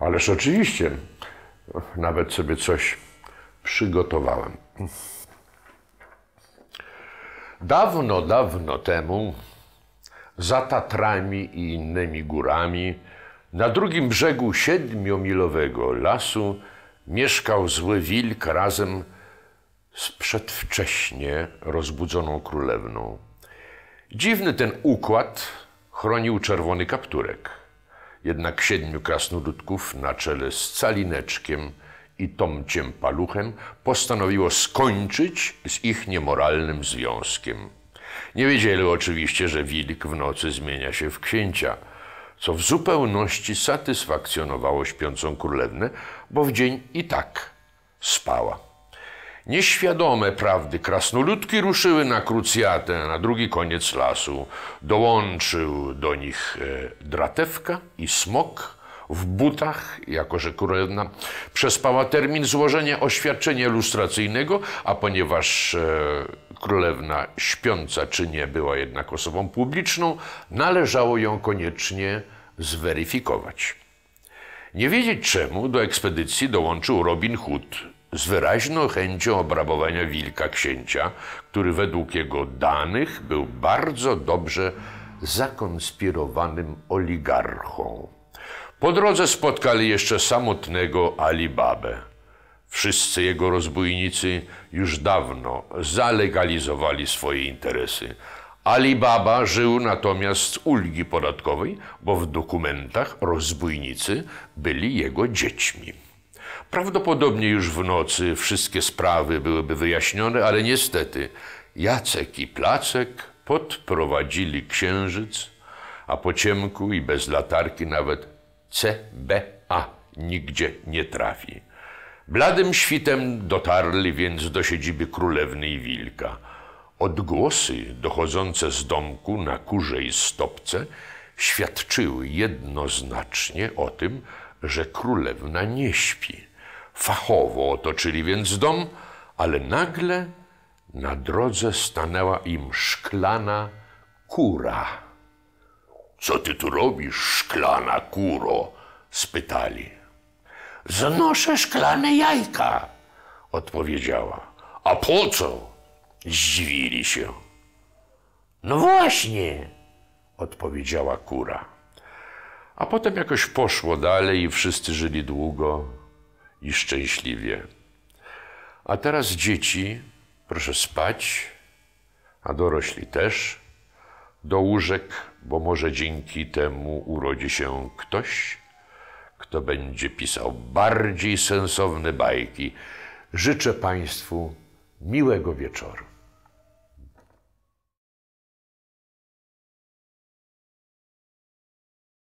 Ależ oczywiście, nawet sobie coś przygotowałem. Dawno, dawno temu, za Tatrami i innymi górami, na drugim brzegu siedmiomilowego lasu mieszkał zły wilk razem z przedwcześnie rozbudzoną królewną. Dziwny ten układ chronił czerwony kapturek. Jednak siedmiu krasnoludków na czele z Calineczkiem i Tomciem Paluchem postanowiło skończyć z ich niemoralnym związkiem. Nie wiedzieli oczywiście, że wilk w nocy zmienia się w księcia, co w zupełności satysfakcjonowało śpiącą królewnę, bo w dzień i tak spała. Nieświadome prawdy krasnoludki ruszyły na krucjatę na drugi koniec lasu. Dołączył do nich e, dratewka i smok w butach, jako że królewna przespała termin złożenia oświadczenia lustracyjnego, a ponieważ e, królewna śpiąca czy nie była jednak osobą publiczną, należało ją koniecznie zweryfikować. Nie wiedzieć czemu do ekspedycji dołączył Robin Hood z wyraźną chęcią obrabowania wilka księcia, który według jego danych był bardzo dobrze zakonspirowanym oligarchą. Po drodze spotkali jeszcze samotnego Alibabę. Wszyscy jego rozbójnicy już dawno zalegalizowali swoje interesy. Alibaba żył natomiast z ulgi podatkowej, bo w dokumentach rozbójnicy byli jego dziećmi. Prawdopodobnie już w nocy wszystkie sprawy byłyby wyjaśnione, ale niestety Jacek i Placek podprowadzili księżyc, a po ciemku i bez latarki nawet CBA nigdzie nie trafi. Bladym świtem dotarli więc do siedziby królewny i wilka. Odgłosy dochodzące z domku na kurzej stopce świadczyły jednoznacznie o tym, że królewna nie śpi. Fachowo otoczyli więc dom, ale nagle na drodze stanęła im szklana kura. Co ty tu robisz, szklana kuro? spytali. Znoszę szklane jajka, odpowiedziała. A po co? Zdziwili się. No właśnie, odpowiedziała kura. A potem jakoś poszło dalej i wszyscy żyli długo i szczęśliwie. A teraz dzieci, proszę spać, a dorośli też, do łóżek, bo może dzięki temu urodzi się ktoś, kto będzie pisał bardziej sensowne bajki. Życzę Państwu miłego wieczoru.